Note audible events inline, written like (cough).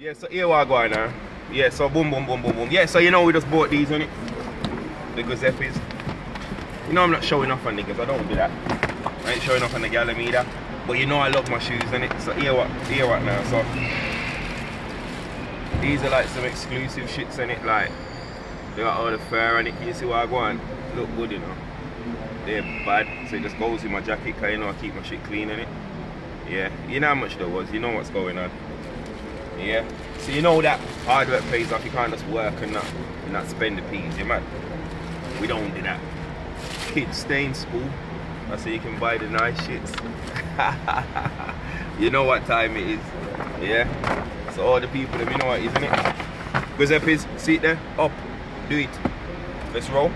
Yeah, so here we go now. Yeah, so boom, boom, boom, boom, boom. Yeah, so you know we just bought these on it. The Giuseppe's. You know I'm not showing off on niggas, I don't do that. I ain't showing off on the gallum either. But you know I love my shoes in it. So here what here what now. So these are like some exclusive shits in it, like they got all the fur on it. You see what I on? Look good, you know. They're bad, so it just goes with my jacket, cause you know I keep my shit clean in it. Yeah, you know how much there was, you know what's going on. Yeah. So you know that hard work pays off, you can't just work and not and not spend the peas, you man. We don't do that. Kids stay in school. That's so you can buy the nice shits. (laughs) you know what time it is. Yeah. So all the people, you know what, isn't it? Giuseppe's, sit there, up, do it. Let's roll.